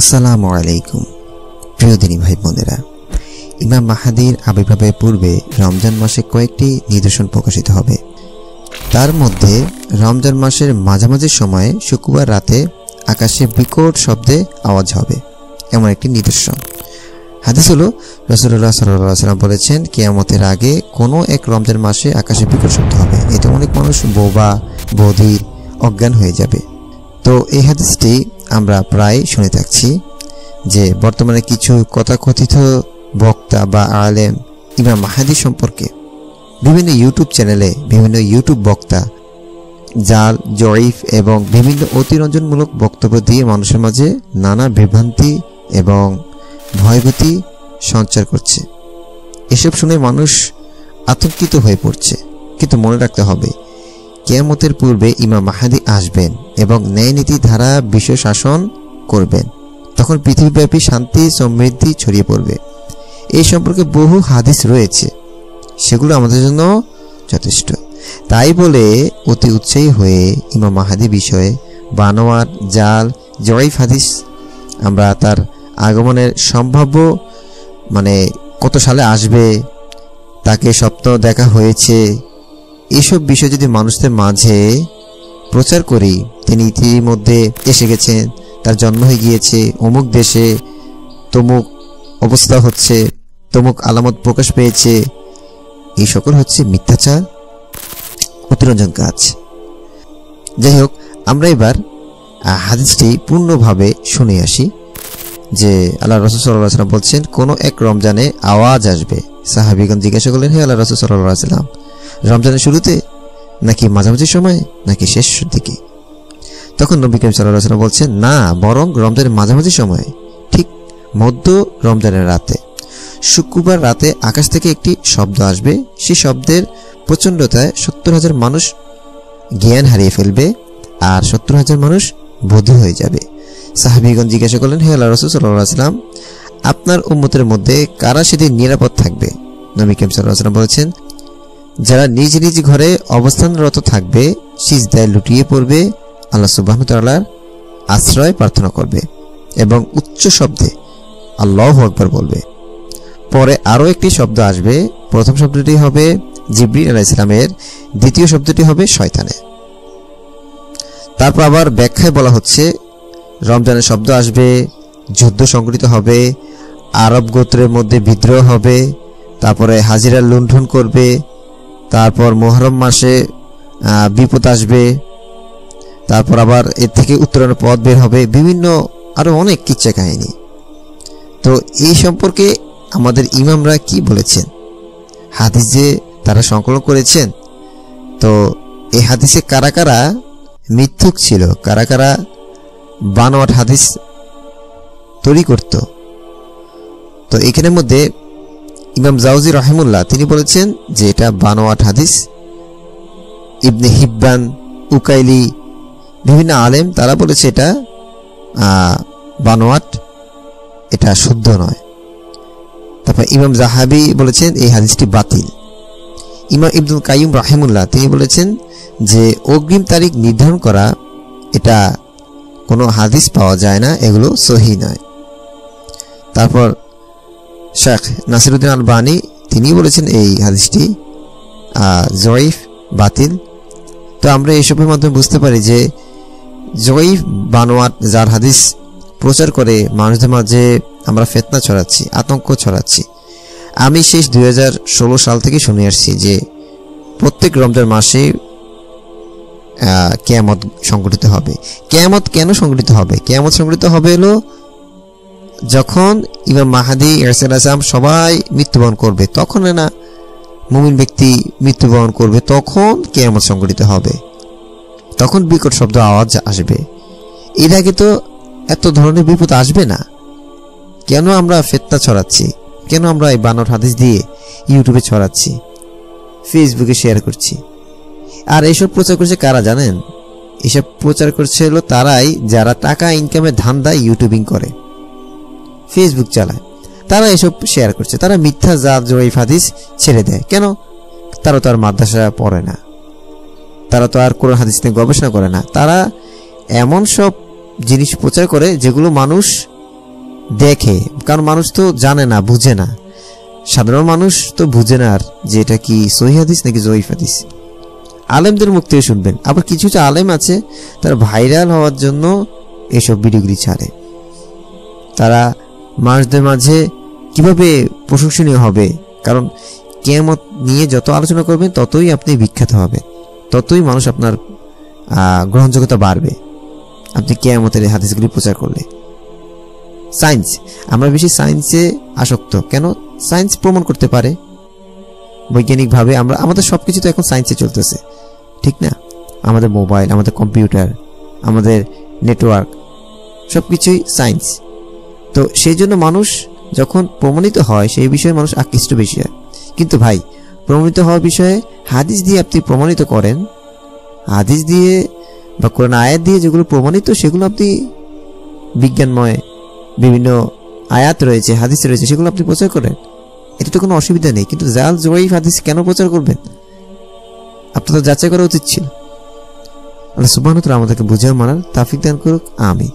আসসালামু আলাইকুম, প্রিয় দিনী ভাই বোনেরা। ইমাম মাহাদির আবির্ভাবের পূর্বে রমজান মাসে কয়েকটি নিদর্শন প্রকাশিত হবে। তার মধ্যে রমজান মাসের মাঝামাঝি সময়ে শুক্রবার রাতে আকাশে বিকট শব্দে আওয়াজ হবে, এমন একটি নিদর্শন। হাদিস হলো রসুল্লাহ সাল্লাহ সাল্লাম বলেছেন, কেয়ামতের আগে কোনো এক রমজান মাসে আকাশে বিকট শব্দ হবে। এতে অনেক মানুষ বোবা, বধির, অজ্ঞান হয়ে যাবে। তো এই হাদিসটি আমরা প্রায় শুনে থাকছি যে বর্তমানে কিছু কথাকথিত বক্তা বা আলেম ইমাম মাহাদি সম্পর্কে বিভিন্ন ইউটিউব চ্যানেলে বিভিন্ন ইউটিউব বক্তা, জাল, জয়ীফ এবং বিভিন্ন অতিরঞ্জনমূলক বক্তব্য দিয়ে মানুষের মাঝে নানা বিভ্রান্তি এবং ভয়ভীতি সঞ্চার করছে। এসব শুনে মানুষ আতঙ্কিত হয়ে পড়ছে। কিন্তু মনে রাখতে হবে কেয়ামতের পূর্বে ইমাম মাহাদি আসবেন এবং ন্যায় নীতি ধারা বিশ্ব শাসন করবেন। তখন পৃথিবীব্যাপী শান্তি, সমৃদ্ধি ছড়িয়ে পড়বে। এই সম্পর্কে বহু হাদিস রয়েছে। সেগুলো আমাদের জন্য যথেষ্ট। তাই বলে অতি উৎসাহী হয়ে ইমাম মাহাদি বিষয়ে বানোয়ার, জাল, জয়ীফ হাদিস আমরা তার আগমনের সম্ভাব্য মানে কত সালে আসবে, তাকে স্বপ্ন দেখা হয়েছে এসব বিষয় যদি মানুষদের মাঝে প্রচার করি, তিনি ইতিমধ্যে এসে গেছেন, তার জন্ম হয়ে গিয়েছে, অমুক দেশে তমুক অবস্থা হচ্ছে, তমুক আলামত প্রকাশ পেয়েছে, এই সকল হচ্ছে মিথ্যাচার, অতিরঞ্জন কাজ। যাই হোক, আমরা এবার হাদিসটি পূর্ণভাবে শুনে আসি, যে আল্লাহ রসুল সাল্লাহ বলছেন, কোনো এক রমজানে আওয়াজ আসবে। সাহাবিগণ জিজ্ঞাসা করলেন, হে আল্লাহ রসুল সাল্লাহ রমজানের শুরুতে, নাকি মাঝামাঝি সময়, নাকি শেষ দিকে? তখন নবী করিম সাল্লাহ সাল্লাম বলছেন, না, বরং রমজানের মাঝামাঝি সময়, ঠিক মধ্য রমজানের রাতে। শুক্রবার রাতে আকাশ থেকে একটি শব্দ আসবে। সেই শব্দের প্রচণ্ডতায় সত্তর হাজার মানুষ জ্ঞান হারিয়ে ফেলবে আর সত্তর হাজার মানুষ বধু হয়ে যাবে। সাহাবিগঞ্জ জিজ্ঞাসা করলেন, হে আল্লাহ রসুল সাল্লাহ সাল্লাম আপনার উম্মতের মধ্যে কারা সেদিন নিরাপদ থাকবে? নবী কেম সাল্লাহ সাল্লাম বলেছেন যারা নিজ নিজ ঘরে অবস্থানরত থাকবে, সিজদায় লুটিয়ে পড়বে, আল্লাহ সুবাহতাল্লাহর আশ্রয় প্রার্থনা করবে এবং উচ্চ শব্দে আল্লাহ আকবর বলবে। পরে আরও একটি শব্দ আসবে। প্রথম শব্দটি হবে জিবরি আলাহ ইসলামের দ্বিতীয় শব্দটি হবে শয়তানে তারপর আবার ব্যাখ্যায় বলা হচ্ছে, রমজানের শব্দ আসবে, যুদ্ধ সংগঠিত হবে, আরব গোত্রের মধ্যে বিদ্রোহ হবে, তারপরে হাজিরা লুণ্ঠন করবে তারপর মোহরম মাসে বিপদ আসবে, তারপর আবার এর থেকে উত্তরণের পথ বের হবে, বিভিন্ন আরও অনেক কিচ্ছা কাহিনী। তো এই সম্পর্কে আমাদের ইমামরা কি বলেছেন? হাদিস যে তারা সংকলন করেছেন, তো এই হাদিসে কারা কারা মিথ্যুক ছিল? কারা কারা বানোয়াট হাদিস তৈরি করত? তো এখানের মধ্যে ইমাম জাউজি রহিমুল্লাহ, তিনি বলেছেন যে এটা বানোয়াট হাদিস। ইবনে হিব্বান, উকাইলি, বিভিন্ন আলেম তারা বলেছে এটা বানোয়াট, এটা শুদ্ধ নয়। তারপর ইমাম জাহাবি বলেছেন এই হাদিসটি বাতিল। ইমাম ইবদুল কাইম রাহিমুল্লাহ, তিনি বলেছেন যে অগ্রিম তারিখ নির্ধারণ করা, এটা কোনো হাদিস পাওয়া যায় না, এগুলো সহি নয়। তারপর শেখ নাসিরুদ্দিন আল বানি তিনি বলেছেন এই হাদিসটি জয়ীফ বাতিল। তো আমরা এইসবের মাধ্যমে বুঝতে পারি যে জয়ীফ বানোয়াট যার হাদিস প্রচার করে মানুষদের মাঝে আমরা ফেতনা ছড়াচ্ছি, আতঙ্ক ছড়াচ্ছি। আমি শেষ দুই হাজার ষোলো সাল থেকে শুনে আসছি যে প্রত্যেক রমজান মাসে কেয়ামত সংগঠিত হবে। কেয়ামত কেন সংগঠিত হবে? কেয়ামত সংগঠিত হবে হলো যখন ইমাম মাহাদি এরসাল আসাম সবাই মৃত্যুবরণ করবে, তখন না, মুমিন ব্যক্তি মৃত্যুবরণ করবে, তখন কেয়ামত সংগঠিত হবে। তখন বিকট শব্দ আওয়াজ আসবে। এর আগে তো এত ধরনের বিপদ আসবে না। কেন আমরা ফেতনা ছড়াচ্ছি? কেন আমরা এই বানর হাদিস দিয়ে ইউটিউবে ছড়াচ্ছি? ফেসবুকে শেয়ার করছি। আর এইসব প্রচার করছে কারা জানেন? এসব প্রচার করছে হলো তারাই যারা টাকা ইনকামের ধান্দা ইউটিউবিং করে। ফেসবুক চালায়। তারা এসব শেয়ার করছে। তারা মিথ্যা জাত জয়ীফ হাদিস ছেড়ে দেয়। কেন? তারা তো আর মাদ্রাসা পড়ে না। তারা তো আর কোরআন হাদিস নিয়ে গবেষণা করে না। তারা এমন সব জিনিস প্রচার করে যেগুলো মানুষ দেখে। কারণ মানুষ তো জানে না, বুঝে না। সাধারণ মানুষ তো বুঝে না আর যে এটা কি সহি হাদিস নাকি জয়ীফ হাদিস। আলেমদের মুখ থেকে শুনবেন। আবার কিছু কিছু আলেম আছে, তারা ভাইরাল হওয়ার জন্য এসব ভিডিওগুলি ছাড়ে। তারা মানুষদের মাঝে কীভাবে প্রশংসনীয় হবে? কারণ কেয়ামত নিয়ে যত আলোচনা করবেন, ততই আপনি বিখ্যাত হবেন। ততই মানুষ আপনার গ্রহণযোগ্যতা বাড়বে। আপনি কেয়ামতের হাদিসগুলি প্রচার করলে। সায়েন্স। আমরা বেশি সায়েন্সে আসক্ত। কেন? সায়েন্স প্রমাণ করতে পারে। বৈজ্ঞানিকভাবে আমরা, আমাদের সব কিছু তো এখন সায়েন্সে চলতেছে। ঠিক না? আমাদের মোবাইল, আমাদের কম্পিউটার, আমাদের নেটওয়ার্ক সব কিছুই সায়েন্স। তো সেই জন্য মানুষ যখন প্রমাণিত হয়, সেই বিষয়ে মানুষ আকৃষ্ট বেশি হয়। কিন্তু ভাই, প্রমাণিত হওয়ার বিষয়ে হাদিস দিয়ে আপনি প্রমাণিত করেন। হাদিস দিয়ে বা কোরআন আয়াত দিয়ে যেগুলো প্রমাণিত, সেগুলো আপনি বিজ্ঞানময় বিভিন্ন আয়াত রয়েছে, হাদিস রয়েছে, সেগুলো আপনি প্রচার করেন। এটা তো কোনো অসুবিধা নেই, কিন্তু জাল জয়ীফ হাদিস কেন প্রচার করবেন? আপনার তো যাচাই করা উচিত ছিল। আল্লাহ সুবাহ আমাদেরকে বুঝেও মানার তাফিক দান করুক আমি